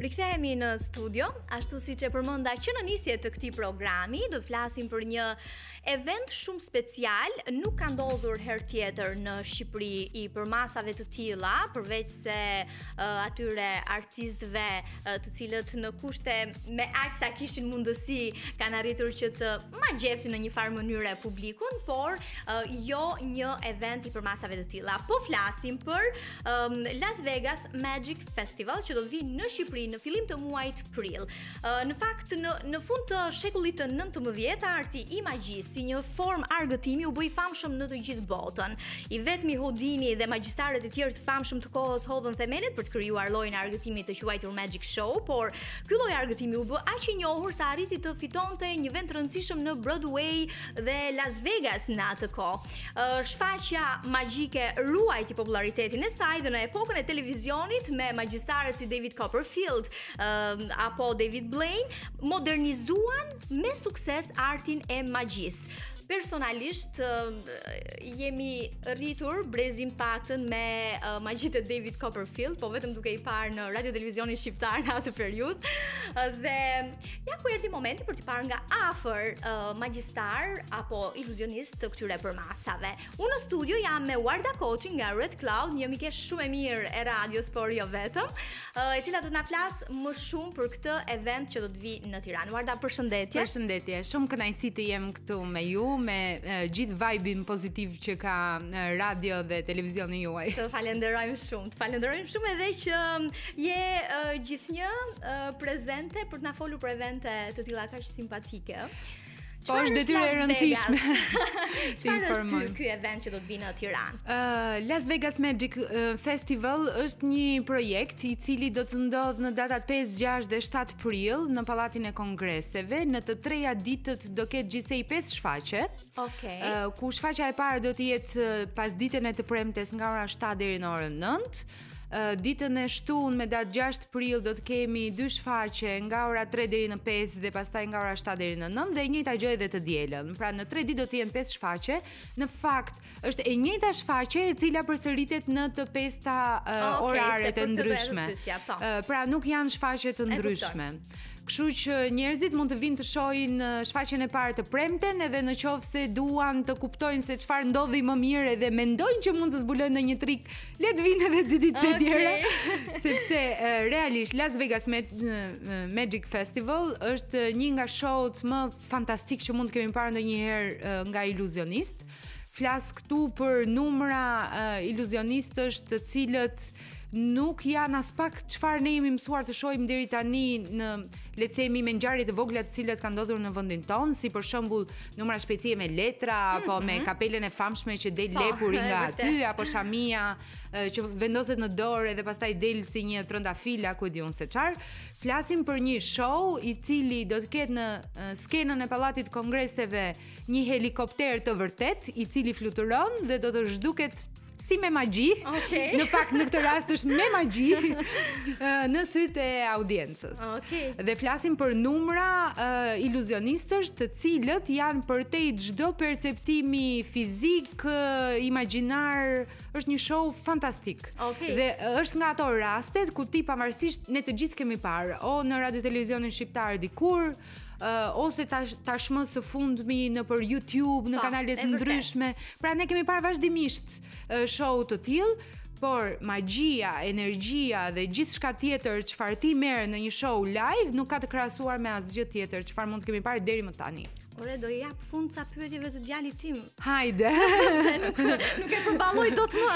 Rikthehemi në studio, ashtu siç e përmenda që në nisje të këtij programi, do të flasim për një event shumë special, nuk ka ndodhur herë tjetër në Shqipëri i përmasave të tilla, përveç se uh, atyre artistëve uh, të cilët në kushte me aq sa kishin mundësi kanë arritur që të magjepsin në një farë mënyre publikun, por uh, jo një event i përmasave të tilla. Po flasim për um, Las Vegas Magic Festival që do të vijë në Shqipëri në fillim të muajit prill. Uh, në fakt në në fund të shekullit të 19 arti i magjisë si një formë argëtimi u bë i famshëm në të gjithë botën. I vetmi Houdini dhe magjistarët e tjerë të famshëm të kohës hodhën themelet për të krijuar llojin e argëtimit të quajtur Magic Show, por ky lloj argëtimi u bë aq i njohur sa arriti të fitonte një vend të rëndësishëm në Broadway dhe Las Vegas në atë kohë. Shfaqja magjike ruajti popullaritetin e saj dhe në epokën e televizionit me magjistarët si David Copperfield apo David Blaine modernizuan me sukses artin e magjisë personalisht jemi rritur brezi im paktën me magjitë e David Copperfield, po vetëm duke i parë në radio televizionin shqiptar në atë periudhë dhe Ja ku erdhi momenti për t'i parë nga afër uh, magjistarë apo iluzionistë të këtyre përmasave. Unë në studio jam me Warda Koçi nga Red Cloud, një mike shumë e mirë e radios, por jo vetëm, uh, e cila do të na flasë më shumë për këtë event që do të vijë në Tiranë. Warda, përshëndetje. Përshëndetje. Shumë kënaqësi të jem këtu me ju, me uh, gjithë vibe-in pozitiv që ka uh, radio dhe televizioni juaj. Të falenderojmë shumë. Të falenderojmë shumë edhe që Je uh, gjithnjë uh, prezente për të na folur për evente të tilla kaq simpatike. Po është detyrë e rëndësishme. Çfarë është ky ky event që do të vijë në Tiranë? Ë uh, Las Vegas Magic uh, Festival është një projekt i cili do të ndodhë në datat 5, 6 dhe 7 prill në Pallatin e Kongreseve. Në të treja ditët do ketë gjithsej 5 shfaqje. Okej. Okay. Uh, ku shfaqja e parë do të jetë pasditen e të premtes nga ora 7 deri në orën 9. ditën e shtunë me datë 6 prill do të kemi dy shfaqje nga ora 3 deri në 5 dhe pastaj nga ora 7 deri në 9 dhe e njëjta gjë edhe të dielën. Pra në 3 ditë do të jenë 5 shfaqje. Në fakt është e njëjta shfaqje e cila përsëritet në të pesta, uh, ah, okay, oraret e ndryshme. Pysja, po. uh, pra nuk janë shfaqje të ndryshme. Kështu që njerëzit mund të vijnë të shohin shfaqjen e parë të premten edhe në qoftë se duan të kuptojnë se çfarë ndodhi më mirë edhe mendojnë që mund të zbulojnë ndonjë trik, le të vijnë edhe dy ditë të tjera. Okay. Sepse realisht Las Vegas Magic Festival është një nga show-t më fantastikë që mund të kemi parë ndonjëherë nga iluzionistë. Flas këtu për numra uh, iluzionistësh të cilët uh, nuk janë aspak çfarë ne jemi mësuar të shohim deri tani në le të themi me ngjarje të vogla të cilat kanë ndodhur në vendin tonë, si për shembull numra shpejtësie me letra mm -hmm. apo me mhm. kapelen e famshme që del po, lepuri nga aty apo shamia që vendoset në dorë dhe pastaj del si një trëndafil a ku di unë se çfarë. Flasim për një show i cili do të ketë në skenën e Pallatit të Kongreseve një helikopter të vërtetë i cili fluturon dhe do të zhduket si me magji. Okay. Në fakt në këtë rast është me magji në sytë e audiencës. Okay. Dhe flasim për numra uh, iluzionistësh të cilët janë përtej çdo perceptimi fizik, uh, imagjinar, është një show fantastik. Okay. Dhe është nga ato rastet ku ti pavarësisht ne të gjithë kemi parë, o në Radio Televizionin Shqiptar dikur, uh, ose tash, tashmë së fundmi nëpër YouTube, në pa, po, kanale të ndryshme. Pra ne kemi parë vazhdimisht uh, show të tillë, por magjia, energjia dhe gjithçka tjetër çfarë ti merr në një show live nuk ka të krahasuar me asgjë tjetër çfarë mund të kemi parë deri më tani. Ore do i jap fund ca pyetjeve të djalit tim. Hajde. Se nuk nuk e përballoj dot më.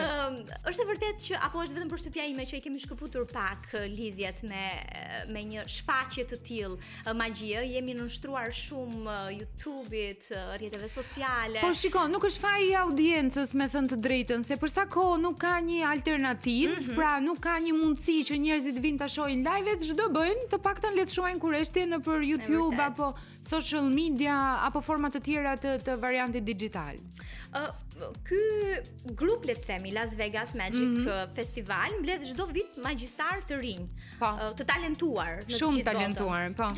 Ëm, është e vërtetë që apo është vetëm përshtypja ime që i kemi shkëputur pak eh, lidhjet me eh, me një shfaqje të tillë eh, magjie, jemi nënshtruar shumë eh, YouTube-it, eh, rrjeteve sociale. Po shiko, nuk është faji i audiencës me thënë të drejtën, se për sa kohë nuk ka një alternativë, Mhm. pra nuk ka një mundësi që njerëzit vijnë ta shohin live, ç'do bëjnë, të paktën le të shuajnë kureshtjen nëpër YouTube vërtet. apo social media apo forma të tjera të të variantit dixhital. Ë uh, ky grup le të themi Las Vegas Magic mm -hmm. Festival mbledh çdo vit magjistarë të rinj, po. uh, të talentuar, në shumë të talentuar, po.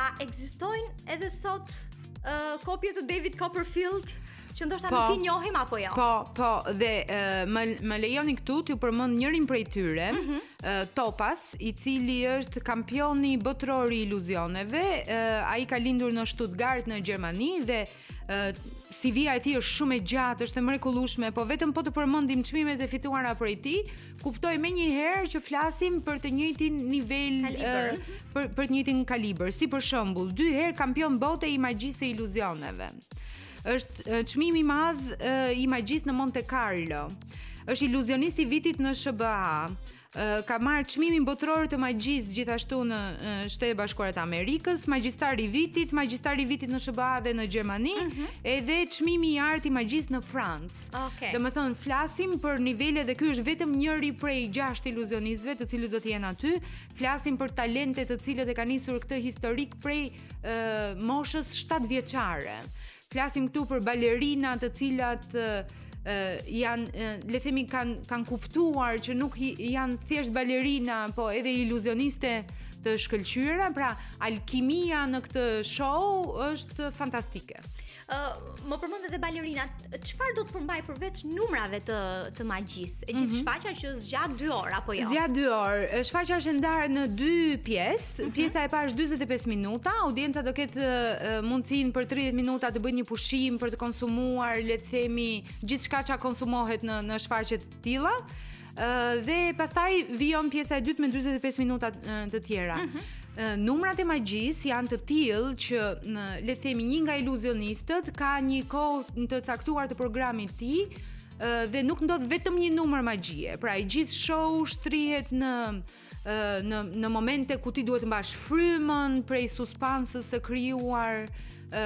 A ekzistojnë edhe sot uh, kopje të David Copperfield? që ndoshta po, nuk i njohim apo jo. Po, po, dhe uh, më lejoni këtu t'ju përmend njërin prej tyre, mm -hmm Topas, i cili është kampioni botëror i iluzioneve. Ai ka lindur në Stuttgart në Gjermani dhe CV-ja e tij është shumë e gjatë, është e mrekullueshme, po vetëm po të përmendim çmimet e fituara prej tij, kuptoj menjëherë që flasim për të njëjtin nivel kalibër. për për të njëjtin kalibër. Si për shembull, dy herë kampion bote i magjisë së iluzioneve. Është çmimi i madh i magjisë në Monte Carlo. Është iluzionist i vitit në SHBA. Ka marrë çmimin botëror të magjisë gjithashtu në Shtetet e Bashkuara të Amerikës, magjistar i vitit, magjistar i vitit në SHBA dhe në Gjermani, uh mhm. -huh. edhe çmimi i artë i magjisë në Francë. Okay. Domethënë flasim për nivele dhe ky është vetëm njëri prej gjashtë iluzionistëve të cilët do të jenë aty. Flasim për talente të cilët e kanë nisur këtë historik prej uh, moshës 7 vjeçare. Flasim këtu për balerina të cilat janë le të themi kanë kanë kuptuar që nuk janë thjesht balerina, po edhe iluzioniste të shkëlqyera, pra alkimia në këtë show është fantastike. Ë uh, më përmende dhe balerinat, çfarë do të përmbajë përveç numrave të të magjisë? E gjithë mm -hmm. shfaqja që zgjat 2 orë apo jo? Zgjat 2 orë. Shfaqja është ndarë në dy pjesë. Pjesa e parë është 45 minuta, audienca do ketë mundësinë për 30 minuta të bëjë një pushim për të konsumuar, le të themi, gjithçka që konsumohet në në shfaqje të tilla. Ëh dhe pastaj vijon pjesa e dytë me 45 minuta të tjera. Mm -hmm. Numrat e magjisë janë të tillë që le të themi një nga iluzionistët ka një kohë të caktuar të programit të tij dhe nuk ndodh vetëm një numër magjie. Pra i gjithë show shtrihet në në në momente ku ti duhet të mbash frymën prej suspansës së krijuar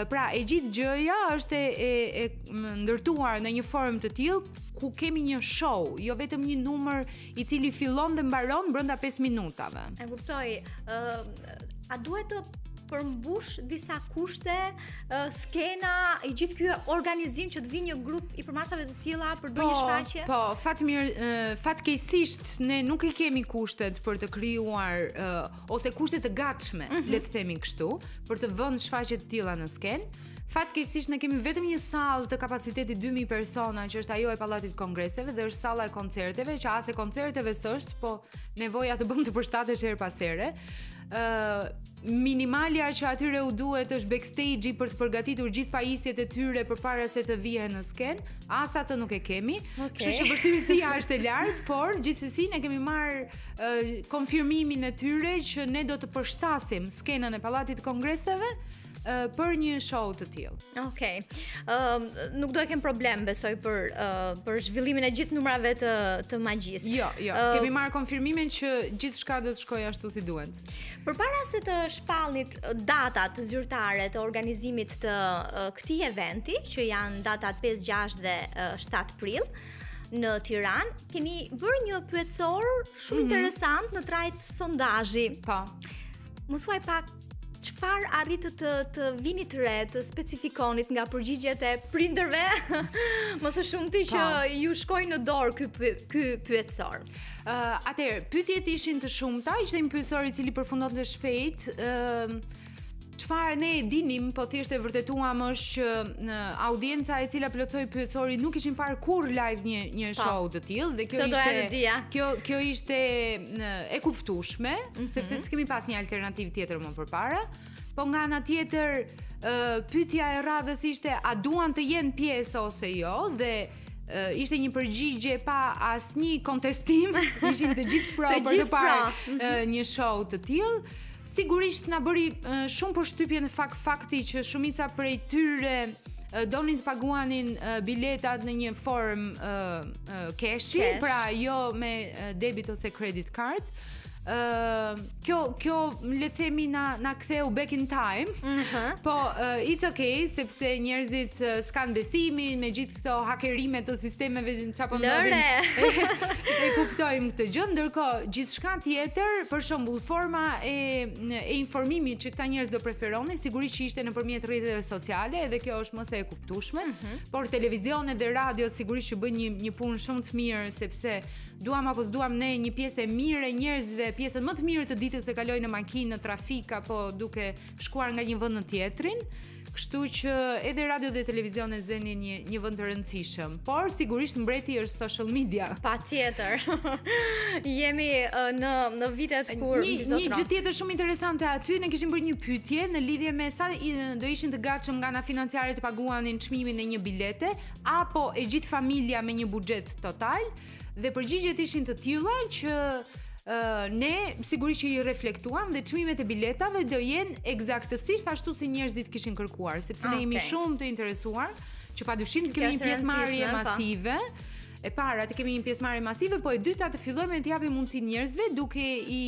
pra e gjithë gjëja është e e, e ndërtuar në një formë të tillë ku kemi një show, jo vetëm një numër i cili fillon dhe mbaron brenda 5 minutave. E kuptoj. Ë uh, a duhet të përmbushë disa kushte skena, i gjithë ky organizim që të vijë një grup i përmasave të tilla për të bërë një po, shfaqje. Po, po, fatmir, fatkeqësisht ne nuk i kemi kushtet për të krijuar ose kushte të gatshme, mhm. le të themi kështu, për të vënë shfaqje të tilla në skenë. Fatkeqësisht ne kemi vetëm një sallë të kapacitetit 2000 persona, që është ajo e Pallatit Kongreseve dhe është salla e koncerteve, që as e koncerteve s'është, po nevoja të bën të përshtatesh herë pas here. Uh, minimalja që atyre u duhet është backstage-i për të përgatitur gjithë pajisjet e tyre përpara se të vihen në skenë, as atë nuk e kemi, okay. Kështu që vështirësia është e lartë, por gjithsesi ne kemi marrë uh, konfirmimin e tyre që ne do të përshtasim skenën e Pallatit të Kongreseve, për një show të tillë. Okej. Okay. Ëm uh, nuk do të ketë problem besoj për uh, për zhvillimin e gjithë numrave të të magjisë. Jo, jo. Uh, Kemi marrë konfirmimin që gjithçka do të shkojë ashtu si duhet. Përpara se të shpallnit datat zyrtare të organizimit të uh, këtij eventi, që janë datat 5, 6 dhe uh, 7 prill, në Tiranë, keni bërë një pyetësor shumë mm -hmm. interesant në trajtë sondazhi. Po. Më thuaj pak çfarë arritët të vinit re, të specifikonit nga përgjigjet e prindërve, më së shumti që po. ju shkoi në dorë ky ky pyetësor. Ë, uh, atëherë, pyetjet ishin të shumta, ishte një pyetësor i cili përfundonte shpejt, ë uh, Çfarë ne e dinim, po thjesht e vërtetuam është që audienca e cila plotësoi pyetësorin nuk kishin parë kurrë live një një po. show të tillë dhe kjo ishte kjo kjo ishte më e kuptueshme, mm -hmm. sepse mhm. s'kemi pas një alternativë tjetër më përpara. Po nga ana tjetër, ë uh, pyetja e radhës ishte a duan të jenë pjesë ose jo dhe uh, ishte një përgjigje pa asnjë kontestim, ishin të gjithë pro për të parë pra. uh, një show të tillë. Sigurisht na bëri uh, shumë përshtypje në fakt fakti që shumica prej tyre donin të paguanin uh, biletat në një form uh, keshi, uh, pra jo me uh, debit ose credit card. Uh, kjo kjo le të themi na na ktheu back in time. Mm -hmm. Po uh, it's okay sepse njerëzit uh, s'kan besimin me gjithë këto hakerime të sistemeve që ç'po ndodhin. e kuptojmë këtë gjë, ndërkohë gjithçka tjetër, për shembull forma e e informimit që këta njerëz do preferonin, sigurisht që ishte nëpërmjet rrjeteve sociale, edhe kjo është më se e kuptueshme, mm -hmm. por televizionet dhe radiot sigurisht që bëjnë një një punë shumë të mirë sepse duam apo s'duam ne një pjesë e mirë e njerëzve, pjesën më të mirë të ditës e kalojnë në makinë, në trafik apo duke shkuar nga një vend në tjetrin. Kështu që edhe radio dhe televizione zënë një një vend të rëndësishëm. Por sigurisht mbreti është social media. Patjetër. Jemi në në vitet kur një, një gjë tjetër shumë interesante aty, ne kishim bërë një pyetje në lidhje me sa do ishin të gatshëm nga ana financiare të paguanin çmimin e një bilete apo e gjithë familja me një buxhet total. Dhe përgjigjet ishin të tilla që ne sigurisht që i reflektuam dhe çmimet e biletave do jenë eksaktësisht ashtu si njerëzit kishin kërkuar, sepse okay. ne jemi shumë të interesuar që padyshim të kemi një pjesëmarrje po. masive. E para të kemi një pjesëmarrje masive, po e dyta të fillojmë t'i japim mundësi njerëzve duke i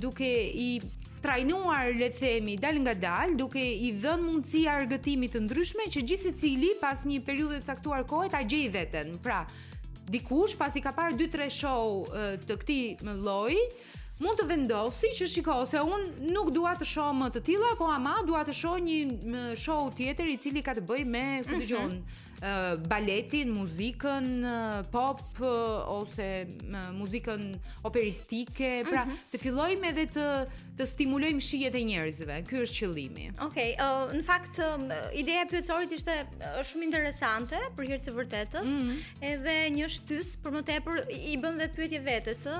duke i trajnuar le të themi dal nga dal duke i dhënë mundësi argëtimi të ndryshme që gjithsecili pas një periudhe të caktuar kohe ta gjej veten. Pra, Dikush pasi ka parë 2-3 show të këtij lloji, mund të vendosi që shiko ose un nuk dua të shoh më të tilla, po ama dua të shoh një show tjetër i cili ka të bëjë me, ku mhm. di unë, baletin, muzikën, pop ose muzikën operistike, pra mhm. të fillojmë edhe të të stimulojmë shijet e njerëzve. Ky është qëllimi. Okej, okay, uh, në fakt uh, ideja e pyetësorit ishte uh, shumë interesante për hir të vërtetës, mm -hmm. edhe një shtys për më tepër i bën edhe pyetje vetes, ë,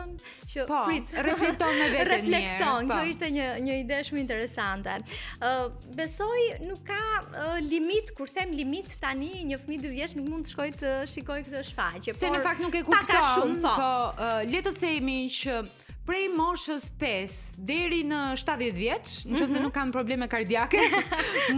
që po, prit, reflekton me veten. reflekton, po. kjo ishte një një ide shumë interesante. Ë, uh, besoj nuk ka uh, limit, kur them limit tani, një fëmijë dy vjeç nuk mund të shkojë të shikojë këtë shfaqje, por Se në fakt nuk e kupton, shumë, po, po uh, le të themi që prej moshës 5 deri në 70 vjeç, nëse mm -hmm. nuk kanë probleme kardiake,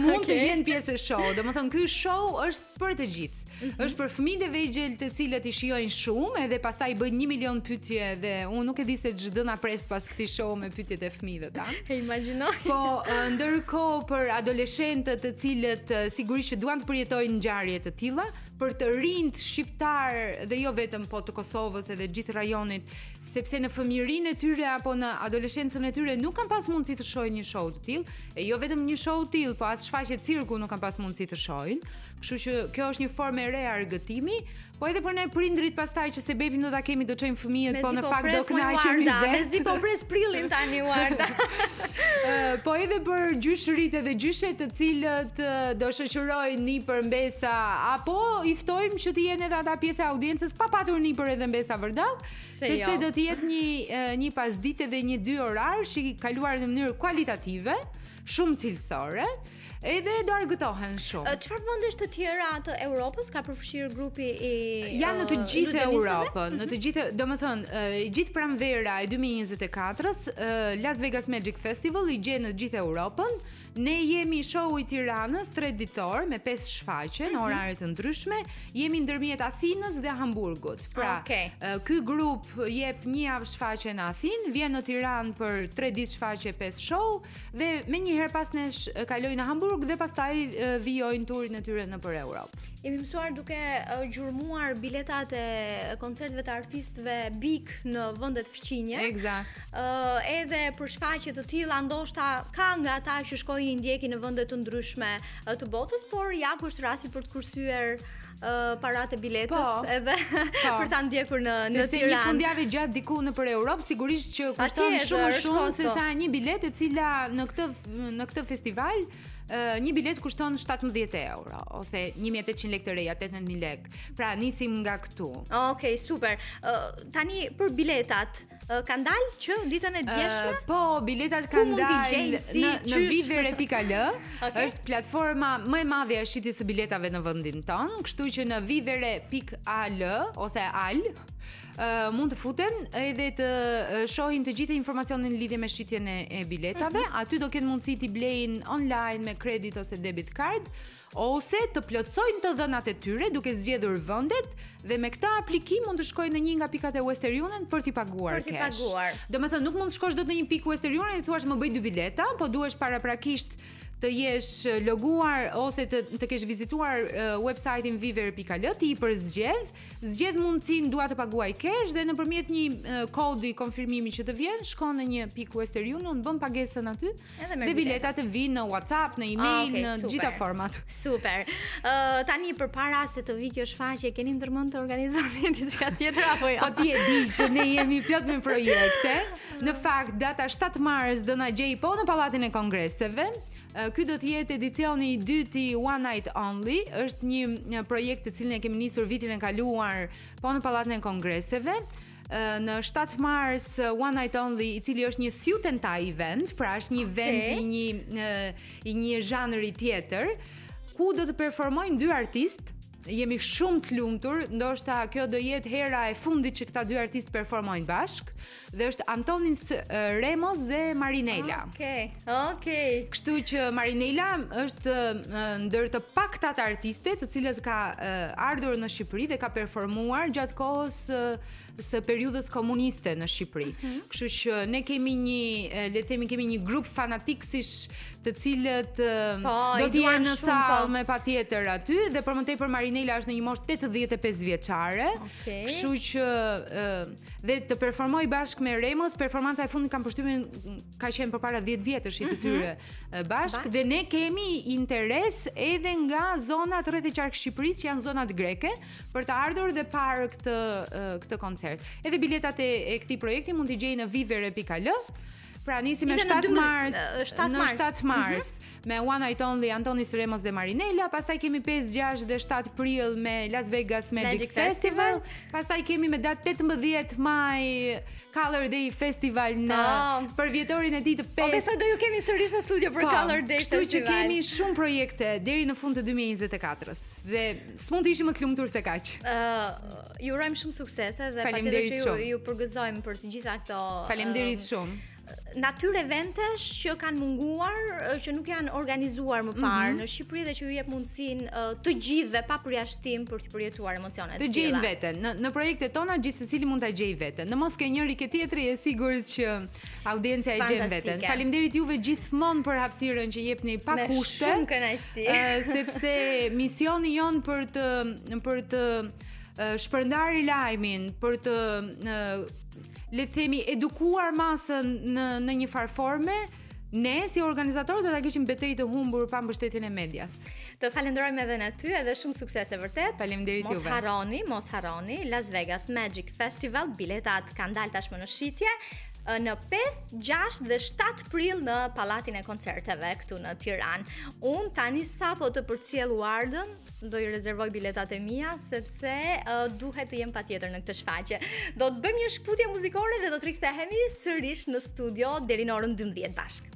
mund okay. të jenë pjesë e show. Domethënë ky show është për të gjithë. Mm -hmm. Është për fëmijët e vegjël të cilët i shijojnë shumë, edhe pastaj i bëjnë 1 milion pyetje dhe unë nuk e di se ç'do na presë pas këtij show me pyetjet e fëmijëve ta. E imagjinoj. Po ndërkohë për adoleshentët të cilët sigurisht që duan të përjetojnë ngjarje të tilla, për të rinjtë shqiptarë dhe jo vetëm po të Kosovës edhe gjithë rajonit sepse në fëmijërinë e tyre apo në adoleshencën e tyre nuk kanë pas mundësi të shohin një show të tillë, e jo vetëm një show të tillë, po as shfaqje cirku nuk kanë pas mundësi të shohin. Kështu që kjo është një formë e re argëtimi, po edhe për ne prindërit pastaj që sebepin do ta kemi do çojmë fëmijët, po në po fakt do kënaqemi vetë. Mezi po pres prillin tani Uarda. po edhe për gjyshërit edhe gjyshet të cilët do shoqërojnë nipër mbesa apo i ftojmë që të jenë edhe ata pjesë e audiencës pa patur nipër edhe mbesa vërdall. Se sepse jo. do të jetë një një pasdite dhe një dyorarsh i kaluar në mënyrë kualitative, shumë cilësore, edhe do argëtohen shumë. Çfarë vendesh të tjera të Europës ka përfshirë grupi i Janë në të gjithë Europën, në të mhm. gjithë, domethënë, gjithë pranvera e 2024-s, Las Vegas Magic Festival i gjen në të gjithë Europën, Ne jemi show i Tiranës, treditor me pesë shfaqje në mhm. orare të ndryshme. Jemi ndërmjet Athinës dhe Hamburgut. Pra, okay. ky grup jep një javë shfaqje në Athinë, vjen në Tiranë për tre ditë shfaqje pesë show dhe menjëherë pas nesh kalojnë në Hamburg dhe pastaj vijojnë turin e tyre nëpër Europë. Jemi mësuar duke uh, gjurmuar biletat e koncerteve të artistëve big në vendet fqinje. Eksakt. uh, edhe për shfaqje të tilla ndoshta ka nga ata që shkojnë i ndjekin në vende të ndryshme të botës, por ja ku është rasti për të kursyer uh, paratë e biletës po, edhe po. për ta ndjekur në Sepse në Tiranë. Sepse një fundjavë e gjatë diku nëpër Europë sigurisht që kushton shumë më shumë se sa një biletë e cila në këtë në këtë festival një biletë kushton 17 euro ose 1800 lekë të reja, 18000 lekë. Pra nisim nga këtu. Okej, okay, super. Uh, tani për biletat, Kanë dalë që ditën e djeshme? Uh, po, biletat kanë dalë në, si, në, në vivere.al. okay. Është platforma më e madhe e shitjes së biletave në vendin tonë, kështu që në vivere.al ose al Uh, mund të futen edhe të uh, shohin të gjithë informacionin lidhje me shitjen e, e biletave. Mm -hmm. Aty do kenë mundësi t'i blejnë online me kredit ose debit card. ose të plotësojnë të dhënat e tyre duke zgjedhur vendet dhe me këtë aplikim mund të shkojnë në një nga pikat e Western Union për t'i paguar cash. Domethënë nuk mund të shkosh dot në një pikë Western Union të thuash më bëj dy bileta, po duhesh paraprakisht të jesh loguar ose të të kesh vizituar uh, website-in vivere.al, ti i përzgjedh, zgjedh mundësinë dua të paguaj cash dhe nëpërmjet një uh, kodi konfirmimi që të vjen, shkon në një pikë Western Union, bën pagesën aty Dhe biletat të vijnë në WhatsApp, në email, okay, në të gjitha format. Super. Ë uh, tani përpara se të vijë kjo shfaqje, keni ndërmend të organizoni diçka tjetër apo jo? Po ti e di që ne jemi plot me projekte. Në fakt, data 7 mars do na gjejë po në Pallatin e Kongreseve. Ky do të jetë edicioni i dytë i One Night Only, është një projekt të cilin e kemi nisur vitin e kaluar po në Pallatin e Kongreseve. në 7 mars One Night Only, i cili është një suit and tie event, pra është një event okay. i një i një zhanri tjetër, ku do të performojnë dy artistë jemi shumë të lumtur, ndoshta kjo do jetë hera e fundit që këta dy artistë performojnë bashkë dhe është Antonis Remos dhe Marinela. Ah, okej. Okay. Okej. Kështu që Marinela është ë, ndër të paktat artiste të cilat ka ë, ardhur në Shqipëri dhe ka performuar gjatë kohës ë, së periudhës komuniste në Shqipëri. Kështu që ne kemi një, e, le të themi kemi një grup fanatikësh të cilët ë, Po, e duan shumë, po. do të jenë në sallë me patjetër aty dhe për më tepër Marinela është në një moshë 85 vjeçare. Okej. Kështu që ë, dhe të performojë bashkë me Remos, performanca e fundit kam përshtypjen ka qenë përpara 10 vjetësh i të mhm. tyre mm -hmm. bashkë dhe ne kemi interes edhe nga zonat rreth e qark Shqipërisë që janë zonat greke për të ardhur dhe parë këtë këtë koncert. Edhe biletat e, e këtij projekti mund t'i gjejnë në vivere.al. Pra nisim me 7 mars, në 7 mars. Në 7 mars. Mm -hmm. me One Night Only, Antonis Remos dhe Marinella, pastaj kemi 5, 6 dhe 7 prill me Las Vegas Magic, Magic Festival, Festival, pastaj kemi me datë 18 maj Color Day Festival në oh. për vjetorin e tij të 5. Po besoj do ju kemi sërish në studio për po, Color Day kështu Festival. Kështu që kemi shumë projekte deri në fund të 2024-s dhe s'mund të ishim më të lumtur se kaq. Ë, uh, ju urojmë shumë suksese dhe patjetër që ju, ju përgëzojmë për të gjitha këto. Faleminderit uh, shumë. natyrë eventesh që kanë munguar, që nuk janë organizuar më parë mm -hmm. në Shqipëri dhe që ju jep mundësinë uh, të gjithëve pa përjashtim për të përjetuar emocione të tilla. Të gjejnë veten në në projektet tona gjithsecili mund ta gjejë veten. Në mos ke njëri ke tjetri e sigurt që audiencia e gjen veten. Faleminderit juve gjithmonë për hapësirën që jepni pa kushte. Me shumë kënaqësi. Uh, sepse misioni jonë për të për të shpërndarë lajmin për të le të themi edukuar masën në në një farë forme, ne si organizatorë do ta kishim betejë të humbur pa mbështetjen e medias. Të falenderojmë edhe ne ty edhe shumë suksese vërtet. Faleminderit juve. Mos harroni, mos harroni Las Vegas Magic Festival, biletat kanë dalë tashmë në shitje në 5, 6 dhe 7 prill në Pallatin e Koncerteve këtu në Tiranë. Unë tani sapo të përcjell Ardën, do i rezervoj biletat e mia sepse uh, duhet të jem patjetër në këtë shfaqje. Do të bëjmë një shkëputje muzikore dhe do të rikthehemi sërish në studio deri në orën 12 bashkë.